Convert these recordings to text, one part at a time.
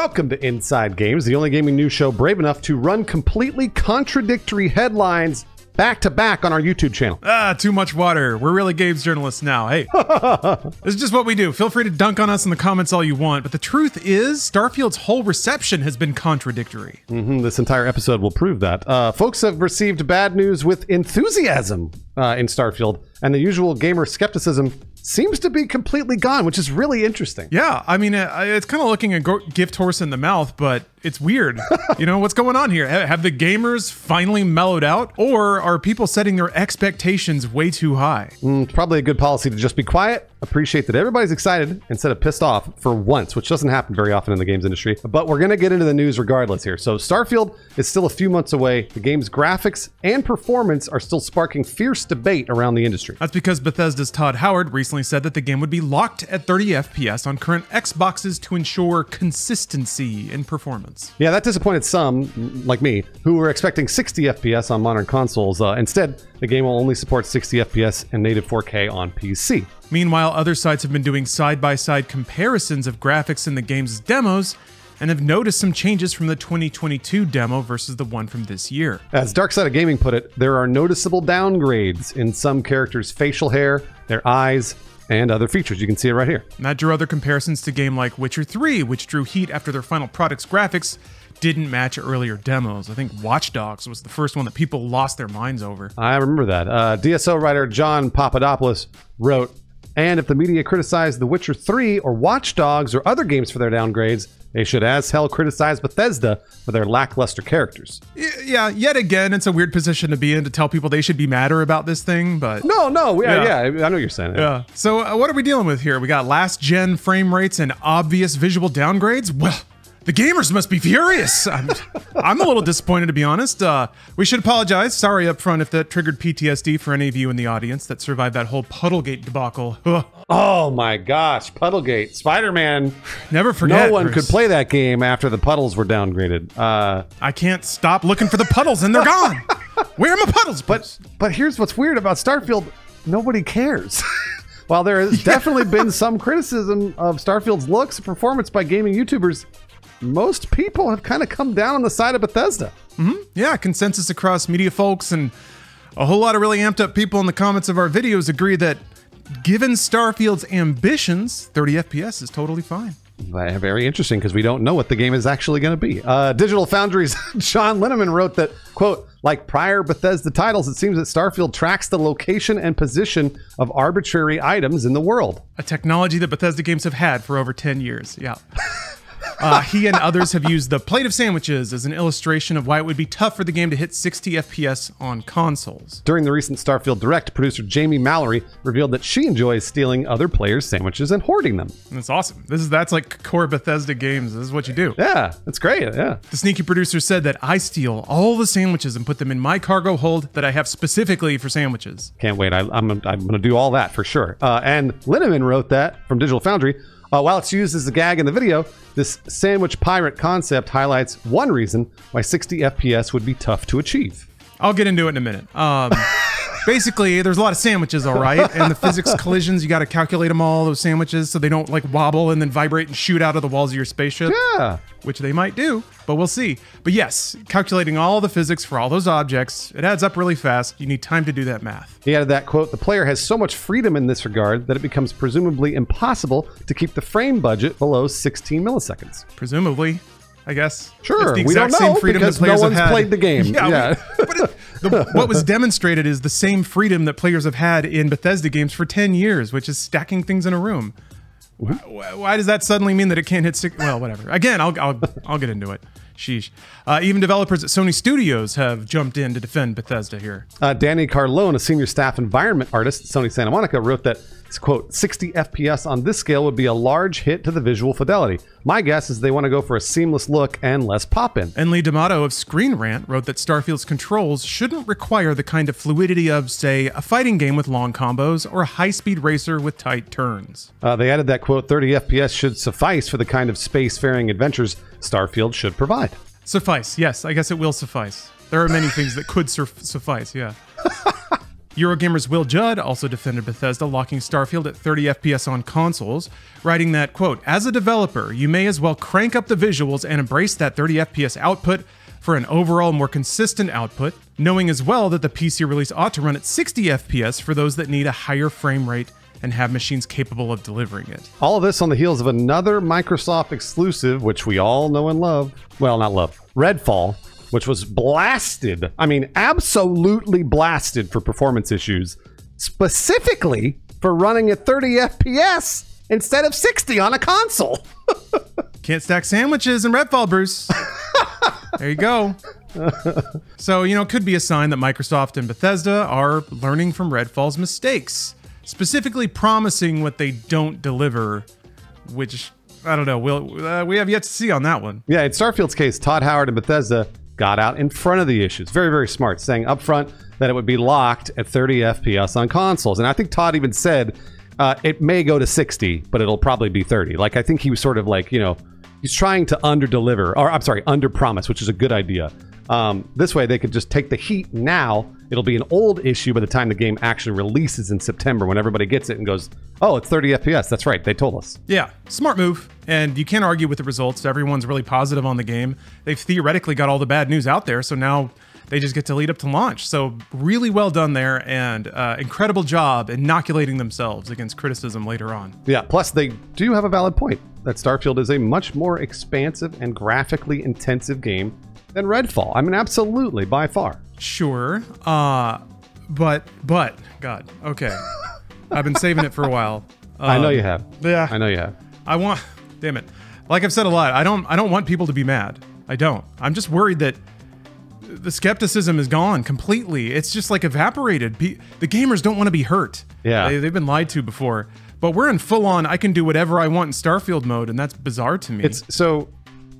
Welcome to Inside Games, the only gaming news show brave enough to run completely contradictory headlines back to back on our YouTube channel. Ah, too much water. We're really games journalists now. Hey, this is just what we do. Feel free to dunk on us in the comments all you want, but the truth is, Starfield's whole reception has been contradictory. Mhm, this entire episode will prove that. Uh, folks have received bad news with enthusiasm uh, in Starfield, and the usual gamer skepticism seems to be completely gone, which is really interesting. Yeah, I mean, it's kind of looking a gift horse in the mouth, but it's weird. you know, what's going on here? Have the gamers finally mellowed out, or are people setting their expectations way too high? Mm, it's probably a good policy to just be quiet, appreciate that everybody's excited instead of pissed off for once, which doesn't happen very often in the games industry. But we're going to get into the news regardless here. So, Starfield is still a few months away. The game's graphics and performance are still sparking fierce debate around the industry. That's because Bethesda's Todd Howard recently said that the game would be locked at 30 FPS on current Xboxes to ensure consistency in performance. Yeah, that disappointed some, like me, who were expecting 60 FPS on modern consoles. Uh, instead, the game will only support 60 FPS and native 4K on PC. Meanwhile, other sites have been doing side by side comparisons of graphics in the game's demos and have noticed some changes from the 2022 demo versus the one from this year. As Dark Side of Gaming put it, there are noticeable downgrades in some characters' facial hair, their eyes, and other features. You can see it right here. And that drew other comparisons to game like Witcher 3, which drew heat after their final product's graphics didn't match earlier demos. I think Watch Dogs was the first one that people lost their minds over. I remember that. Uh, DSO writer John Papadopoulos wrote, and if the media criticized The Witcher 3 or Watch Dogs or other games for their downgrades, they should as hell criticize Bethesda for their lackluster characters. Yeah, yet again, it's a weird position to be in to tell people they should be madder about this thing, but. No, no, yeah, Yeah. yeah, I know what you're saying. Yeah. So, uh, what are we dealing with here? We got last gen frame rates and obvious visual downgrades? Well, the gamers must be furious. I'm, I'm a little disappointed, to be honest. Uh, we should apologize. Sorry up front if that triggered PTSD for any of you in the audience that survived that whole Puddlegate debacle. Ugh. Oh my gosh, Puddlegate, Spider-Man. Never forget. no one Bruce. could play that game after the puddles were downgraded. Uh, I can't stop looking for the puddles, and they're gone. Where are my puddles? but but here's what's weird about Starfield: nobody cares. While there has definitely been some criticism of Starfield's looks and performance by gaming YouTubers, most people have kind of come down on the side of Bethesda. yeah, consensus across media folks and a whole lot of really amped up people in the comments of our videos agree that given Starfield's ambitions, 30 FPS is totally fine. Uh, Very interesting because we don't know what the game is actually going to be. Uh, Digital Foundry's John Linneman wrote that, quote, like prior Bethesda titles, it seems that Starfield tracks the location and position of arbitrary items in the world. A technology that Bethesda games have had for over 10 years. Yeah. Uh, he and others have used the plate of sandwiches as an illustration of why it would be tough for the game to hit 60 FPS on consoles. During the recent Starfield Direct, producer Jamie Mallory revealed that she enjoys stealing other players' sandwiches and hoarding them. That's awesome. This is that's like core Bethesda games. This is what you do. Yeah, that's great. Yeah. The sneaky producer said that I steal all the sandwiches and put them in my cargo hold that I have specifically for sandwiches. Can't wait. I, I'm, I'm going to do all that for sure. Uh, and Linneman wrote that from Digital Foundry. Uh, while it's used as a gag in the video, this sandwich pirate concept highlights one reason why 60 FPS would be tough to achieve. I'll get into it in a minute. Um, basically, there's a lot of sandwiches, all right, and the physics collisions you got to calculate them all those sandwiches so they don't like wobble and then vibrate and shoot out of the walls of your spaceship. Yeah. Which they might do, but we'll see. But yes, calculating all the physics for all those objects, it adds up really fast. You need time to do that math. He added that quote, the player has so much freedom in this regard that it becomes presumably impossible to keep the frame budget below 16 milliseconds. Presumably, I guess. Sure, we don't know freedom because no one's played the game. Yeah, Yeah. we- but it, the, what was demonstrated is the same freedom that players have had in Bethesda games for 10 years, which is stacking things in a room. Why, why does that suddenly mean that it can't hit six? Well, whatever. Again, I'll, I'll, I'll get into it. Sheesh. Uh, even developers at Sony Studios have jumped in to defend Bethesda here. Uh, Danny Carlone, a senior staff environment artist at Sony Santa Monica, wrote that, quote, 60 FPS on this scale would be a large hit to the visual fidelity. My guess is they want to go for a seamless look and less pop in. And Lee D'Amato of Screen Rant wrote that Starfield's controls shouldn't require the kind of fluidity of, say, a fighting game with long combos or a high speed racer with tight turns. Uh, they added that, quote, 30 FPS should suffice for the kind of spacefaring adventures Starfield should provide. Suffice, yes, I guess it will suffice. There are many things that could suffice, yeah. Eurogamer's Will Judd also defended Bethesda locking Starfield at 30 FPS on consoles, writing that, quote, as a developer, you may as well crank up the visuals and embrace that 30 FPS output for an overall more consistent output, knowing as well that the PC release ought to run at 60 FPS for those that need a higher frame rate and have machines capable of delivering it. All of this on the heels of another Microsoft exclusive, which we all know and love. Well, not love. Redfall, which was blasted. I mean, absolutely blasted for performance issues, specifically for running at 30 FPS instead of 60 on a console. Can't stack sandwiches in Redfall, Bruce. there you go. so, you know, it could be a sign that Microsoft and Bethesda are learning from Redfall's mistakes, specifically promising what they don't deliver, which I don't know. We'll, uh, we have yet to see on that one. Yeah, in Starfield's case, Todd Howard and Bethesda got out in front of the issues. Very, very smart, saying up front that it would be locked at 30 FPS on consoles. And I think Todd even said uh, it may go to 60, but it'll probably be 30. Like, I think he was sort of like, you know, he's trying to under deliver, or I'm sorry, under promise, which is a good idea. Um, this way, they could just take the heat now. It'll be an old issue by the time the game actually releases in September when everybody gets it and goes, oh, it's 30 FPS. That's right. They told us. Yeah, smart move. And you can't argue with the results. Everyone's really positive on the game. They've theoretically got all the bad news out there. So now they just get to lead up to launch. So really well done there, and uh, incredible job inoculating themselves against criticism later on. Yeah. Plus, they do have a valid point that Starfield is a much more expansive and graphically intensive game than Redfall. I mean, absolutely, by far. Sure. Uh, but but God, okay. I've been saving it for a while. Um, I know you have. Yeah. I know you have. I want. Damn it. Like I've said a lot, I don't. I don't want people to be mad. I don't. I'm just worried that the skepticism is gone completely. It's just like evaporated. Pe- the gamers don't want to be hurt. Yeah. They, they've been lied to before. But we're in full on. I can do whatever I want in Starfield mode, and that's bizarre to me. It's so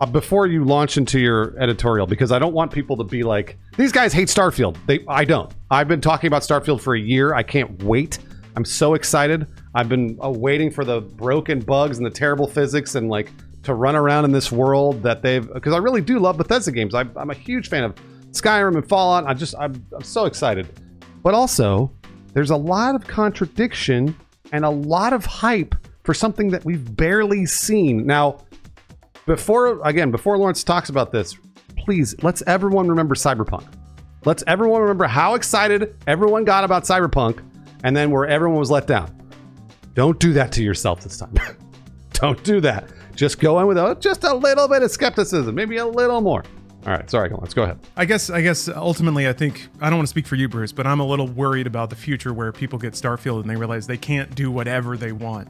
uh, before you launch into your editorial because I don't want people to be like these guys hate Starfield. They I don't. I've been talking about Starfield for a year. I can't wait. I'm so excited. I've been uh, waiting for the broken bugs and the terrible physics and like to run around in this world that they've because I really do love Bethesda games. I, I'm a huge fan of Skyrim and Fallout. I just I'm, I'm so excited. But also, there's a lot of contradiction and a lot of hype for something that we've barely seen. Now, before again, before Lawrence talks about this, please let's everyone remember Cyberpunk. Let's everyone remember how excited everyone got about Cyberpunk and then where everyone was let down. Don't do that to yourself this time. Don't do that. Just go in with a, just a little bit of skepticism, maybe a little more. All right, sorry, let's go ahead. I guess I guess ultimately I think I don't want to speak for you, Bruce, but I'm a little worried about the future where people get Starfield and they realize they can't do whatever they want.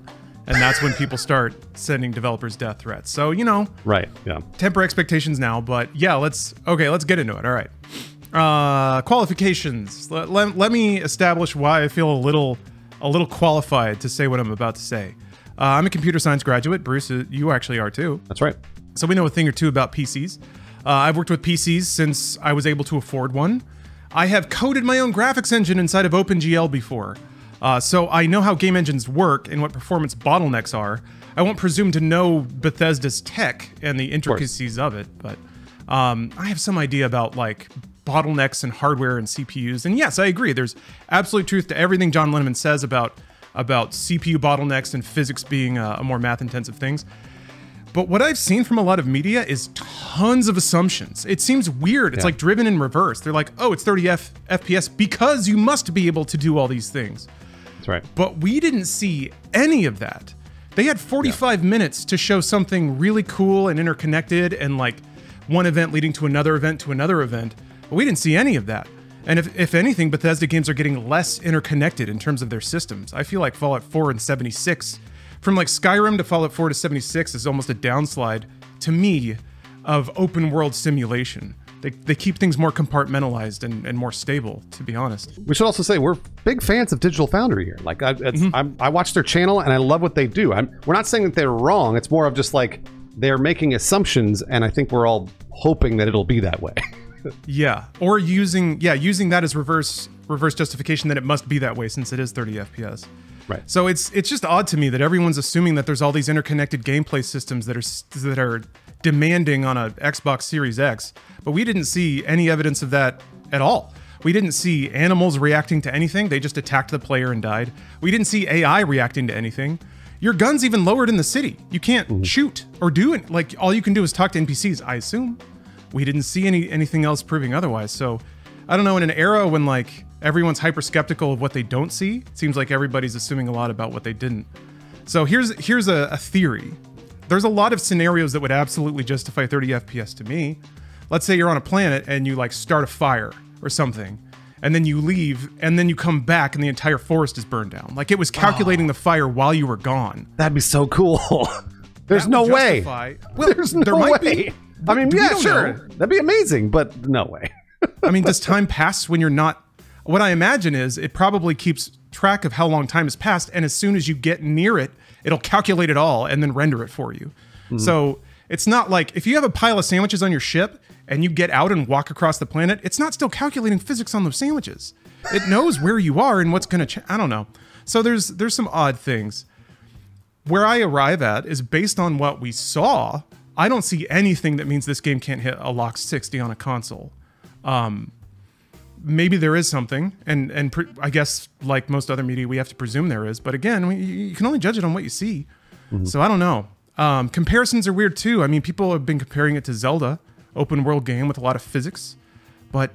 And that's when people start sending developers death threats. So, you know, Right, yeah. temper expectations now, but yeah, let's okay, let's get into it. All right. Uh qualifications. Let, let, let me establish why I feel a little a little qualified to say what I'm about to say. Uh, I'm a computer science graduate. Bruce, uh, you actually are too. That's right. So we know a thing or two about PCs. Uh, I've worked with PCs since I was able to afford one. I have coded my own graphics engine inside of OpenGL before. Uh, so I know how game engines work and what performance bottlenecks are. I won't presume to know Bethesda's tech and the intricacies of, it, but um, I have some idea about like bottlenecks and hardware and CPUs. And yes, I agree. There's absolute truth to everything John Linneman says about about CPU bottlenecks and physics being uh, more math-intensive things. But what I've seen from a lot of media is tons of assumptions. It seems weird. It's Yeah. like driven in reverse. They're like, oh, it's 30 F- FPS because you must be able to do all these things. That's right. But we didn't see any of that. They had 45 minutes to show something really cool and interconnected and like one event leading to another event to another event. But we didn't see any of that. And if, if anything, Bethesda games are getting less interconnected in terms of their systems. I feel like Fallout 4 and 76, from like Skyrim to Fallout 4 to 76, is almost a downslide to me of open world simulation. They, they keep things more compartmentalized and, and more stable, to be honest. We should also say we're big fans of Digital Foundry here. Like I, it's, mm-hmm. I'm, I watch their channel and I love what they do. I'm, we're not saying that they're wrong. It's more of just like they're making assumptions, and I think we're all hoping that it'll be that way. Yeah, or using yeah using that as reverse reverse justification that it must be that way since it is 30 FPS. Right. So it's it's just odd to me that everyone's assuming that there's all these interconnected gameplay systems that are that are demanding on a Xbox Series X, but we didn't see any evidence of that at all. We didn't see animals reacting to anything. They just attacked the player and died. We didn't see AI reacting to anything. Your gun's even lowered in the city. You can't hmm. shoot or do it. Like all you can do is talk to NPCs. I assume. We didn't see any anything else proving otherwise. So I don't know. In an era when like everyone's hyper skeptical of what they don't see, it seems like everybody's assuming a lot about what they didn't. So here's here's a, a theory. There's a lot of scenarios that would absolutely justify 30 FPS to me. Let's say you're on a planet and you like start a fire or something, and then you leave, and then you come back and the entire forest is burned down. Like it was calculating oh. the fire while you were gone. That'd be so cool. There's That no way. Well, There's no there might way. be. I mean, yeah, sure. know. That'd be amazing, but no way. I mean, does time pass when you're not? What I imagine is it probably keeps track of how long time has passed, and as soon as you get near it, it'll calculate it all and then render it for you. Hmm. So it's not like if you have a pile of sandwiches on your ship and you get out and walk across the planet, it's not still calculating physics on those sandwiches. It knows where you are and what's going to. I don't know. So there's there's some odd things. Where I arrive at is based on what we saw. I don't see anything that means this game can't hit a lock 60 on a console Um, maybe there is something, and and I guess like most other media, we have to presume there is. But again, we, you can only judge it on what you see. So I don't know. Um, comparisons are weird too. I mean, people have been comparing it to Zelda, open world game with a lot of physics, but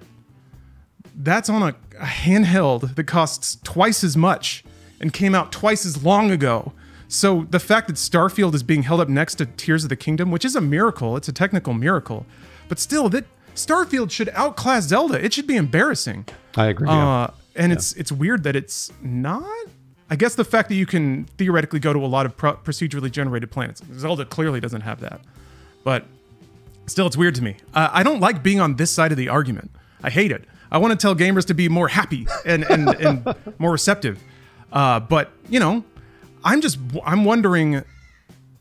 that's on a, a handheld that costs twice as much and came out twice as long ago. So the fact that Starfield is being held up next to Tears of the Kingdom, which is a miracle, it's a technical miracle, but still that Starfield should outclass Zelda. It should be embarrassing. I agree. yeah. Uh, and it's it's weird that it's not. I guess the fact that you can theoretically go to a lot of pro- procedurally generated planets. Zelda clearly doesn't have that, but still, it's weird to me. Uh, I don't like being on this side of the argument. I hate it. I want to tell gamers to be more happy and and, and more receptive. Uh, but you know, I'm just I'm wondering.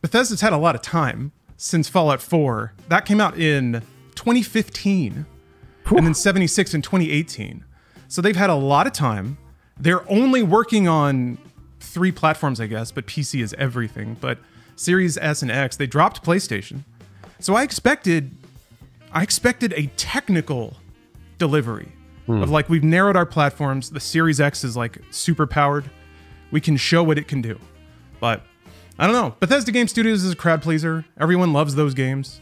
Bethesda's had a lot of time since Fallout 4. That came out in 2015 and then 76 in 2018. So they've had a lot of time. They're only working on three platforms, I guess, but PC is everything. But Series S and X, they dropped PlayStation. So I expected I expected a technical delivery of like we've narrowed our platforms. The Series X is like super powered. We can show what it can do. But I don't know. Bethesda Game Studios is a crowd pleaser. Everyone loves those games.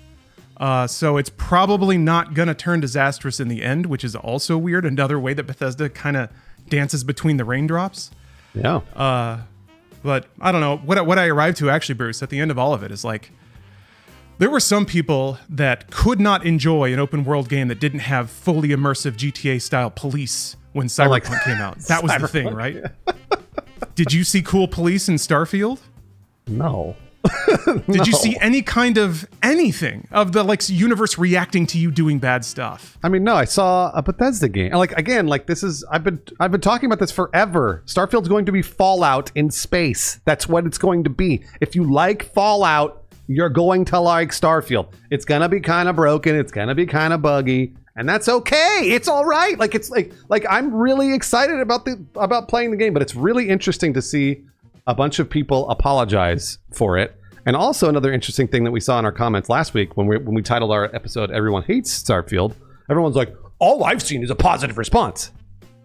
Uh, so it's probably not gonna turn disastrous in the end, which is also weird. Another way that Bethesda kind of dances between the raindrops. yeah. But I don't know what what I arrived to actually, Bruce. At the end of all of it is like there were some people that could not enjoy an open world game that didn't have fully immersive GTA style police when Cyberpunk like came out. That was the thing, right? Did you see cool police in Starfield? no. Did you see any kind of anything of the like universe reacting to you doing bad stuff? I mean, no. I saw a Bethesda game. And, Like again, like this is. I've been. I've been talking about this forever. Starfield's going to be Fallout in space. That's what it's going to be. If you like Fallout, you're going to like Starfield. It's gonna be kind of broken. It's gonna be kind of buggy. And that's okay. It's all right. Like it's like like I'm really excited about the about playing the game, but it's really interesting to see a bunch of people apologize for it. And also another interesting thing that we saw in our comments last week when we when we titled our episode "Everyone Hates Starfield," everyone's like, "All I've seen is a positive response."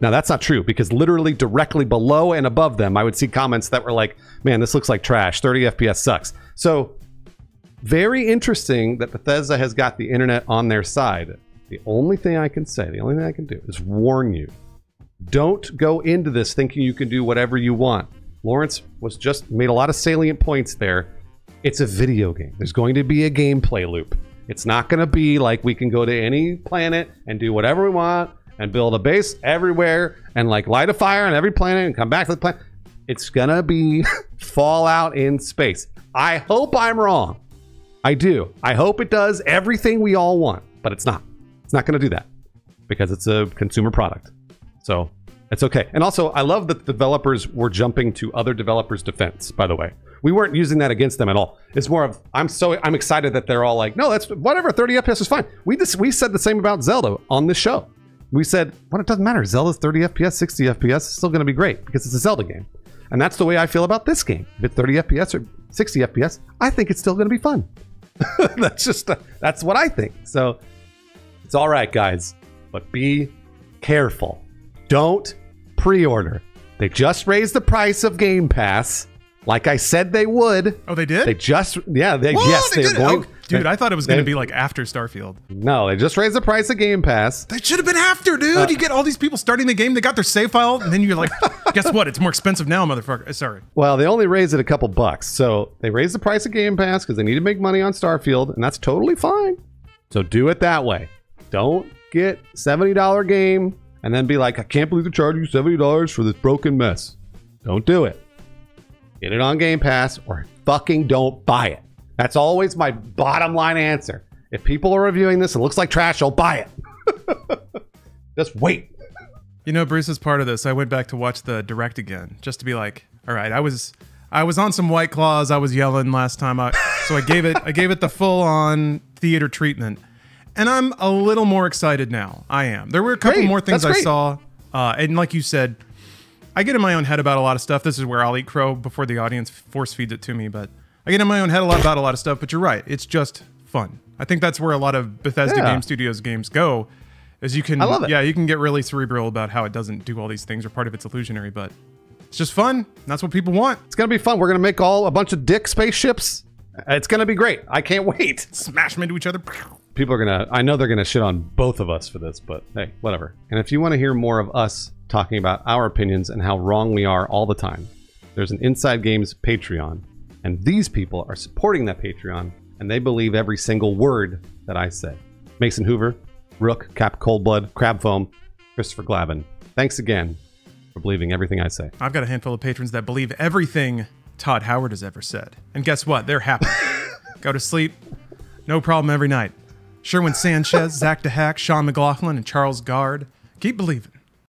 Now that's not true because literally directly below and above them, I would see comments that were like, "Man, this looks like trash. 30 FPS sucks." So very interesting that Bethesda has got the internet on their side. The only thing I can say, the only thing I can do is warn you. Don't go into this thinking you can do whatever you want. Lawrence was just made a lot of salient points there. It's a video game. There's going to be a gameplay loop. It's not going to be like we can go to any planet and do whatever we want and build a base everywhere and like light a fire on every planet and come back to the planet. It's going to be Fallout in space. I hope I'm wrong. I do. I hope it does everything we all want, but it's not. It's not going to do that because it's a consumer product. So it's okay. And also, I love that developers were jumping to other developers' defense. By the way, we weren't using that against them at all. It's more of I'm so I'm excited that they're all like, no, that's whatever. 30 FPS is fine. We just we said the same about Zelda on this show. We said, what it doesn't matter. Zelda's 30 FPS, 60 FPS is still going to be great because it's a Zelda game. And that's the way I feel about this game. If it's 30 FPS or 60 FPS, I think it's still going to be fun. that's just that's what I think. So it's all right, guys, but be careful. Don't pre order. They just raised the price of Game Pass, like I said they would. Oh, they did. They just, yeah, they, Whoa, yes, they they're going. Oh, dude, they- I thought it was going to be like after Starfield. No, they just raised the price of Game Pass. That should have been after, dude. Uh, you get all these people starting the game. They got their save file, and then you're like, guess what? It's more expensive now, motherfucker. Uh, Sorry. Well, they only raised it a couple bucks. So they raised the price of Game Pass because they need to make money on Starfield, and that's totally fine. So do it that way. Don't get $70 game and then be like, I can't believe they're charging you $70 for this broken mess. Don't do it. Get it on Game Pass or fucking don't buy it. That's always my bottom line answer. If people are reviewing this and it looks like trash, I'll buy it. Just wait. You know, Bruce is part of this. I went back to watch the direct again, just to be like, all right, I was, I was on some white claws. I was yelling last time, I, so I gave it, I gave it the full on theater treatment, and I'm a little more excited now. I am. There were a couple Great. more things That's I great. saw, uh, and like you said, I get in my own head about a lot of stuff. This is where I'll eat crow before the audience force feeds it to me, but I get in my own head a lot about a lot of stuff. But you're right, it's just fun. I think that's where a lot of Bethesda Yeah. Game Studios games go. Is you can, I love it. yeah, you can get really cerebral about how it doesn't do all these things or part of it's illusionary, but it's just fun. That's what people want. It's gonna be fun. We're gonna make all a bunch of dick spaceships. It's gonna be great. I can't wait. Smash them into each other. People are gonna. I know they're gonna shit on both of us for this, but hey, whatever. And if you want to hear more of us talking about our opinions and how wrong we are all the time, there's an Inside Games Patreon, and these people are supporting that Patreon, and they believe every single word that I say. Mason Hoover, Rook, Cap Coldblood, Crab Foam, Christopher Glavin. Thanks again for believing everything I say. I've got a handful of patrons that believe everything Todd Howard has ever said. And guess what? They're happy. Go to sleep. No problem every night. Sherwin Sanchez, Zach DeHack, Sean McLaughlin, and Charles Gard. Keep believing.